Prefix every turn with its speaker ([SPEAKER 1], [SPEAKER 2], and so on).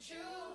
[SPEAKER 1] true.